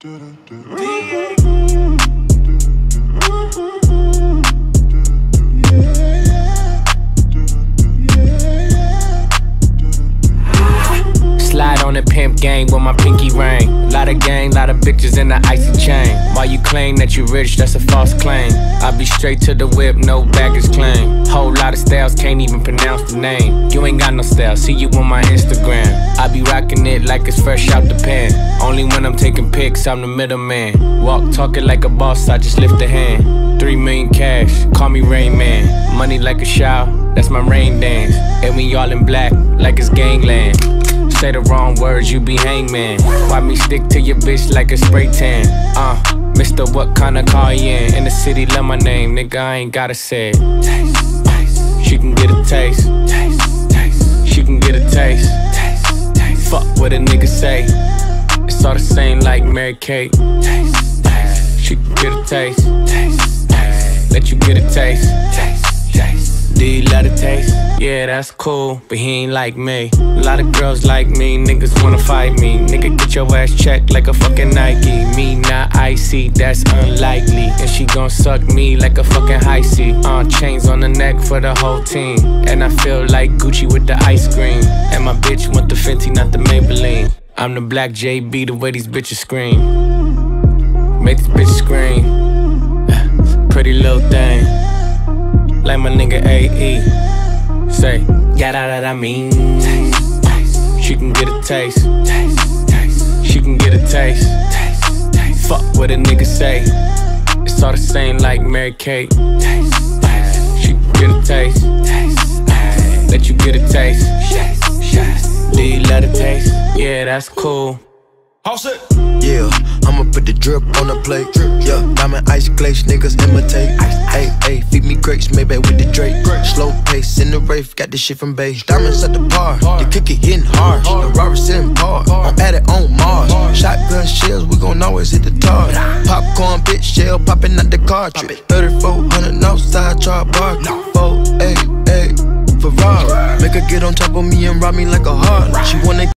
Slide on the pimp gang with my pinky ring. Lot of gang, lot of bitches in the icy chain. While you claim that you rich, that's a false claim. I be straight to the whip, no baggage claim. Whole lot of styles, can't even pronounce the name. You ain't got no style, see you on my Instagram. I be rocking it like it's fresh out the pan. Only when I'm taking pics, I'm the middleman. Walk talking like a boss, I just lift a hand. Three million cash, call me Rain Man. Money like a shower, that's my rain dance. And we all in black, like it's gangland. Say the wrong words, you be hangman. Why me stick to your bitch like a spray tan? Uh, Mister, what kind of car you in? In the city, love my name, nigga, I ain't gotta say it. Taste, taste. She can get a taste. Taste, taste. She can get a taste. Taste, taste. Fuck what a nigga say. It's all the same like Mary Kate. Taste, taste. She can get a taste. Taste, taste. Let you get a taste. Taste, you love taste? Yeah, that's cool, but he ain't like me. A lot of girls like me, niggas wanna fight me. Nigga, get your ass checked like a fucking Nike. Me not icy, that's unlikely. And she gon' suck me like a fucking high C. Uh, chains on the neck for the whole team. And I feel like Gucci with the ice cream. And my bitch want the Fenty, not the Maybelline. I'm the black JB, the way these bitches scream. Make this bitch scream. Pretty little thing like my nigga AE. Say, yeah, that I mean. Taste, taste. She can get a taste. taste, taste. She can get a taste. taste, taste. Fuck what a nigga say. It's all the same like Mary Kate. Taste, taste. She can get a taste. taste, taste. Let you get a taste. Yes, yes. Do you love the taste? Yeah, that's cool. All set. Yeah, I'ma put the drip on the plate. Yeah, diamond ice glaze, niggas imitate. Hey, hey, feed maybe with the Drake. Slow pace in the rave, got this shit from Bay. Diamonds at the bar, the cookie hitting hard. The Robert sitting par, I'm at it on Mars. Shotgun shells, we gon' always hit the tar. Popcorn, bitch shell, popping out the cartridge. 3400 outside, char bar. 4 8 8 Ferrari. Make her get on top of me and rob me like a heart. She wanna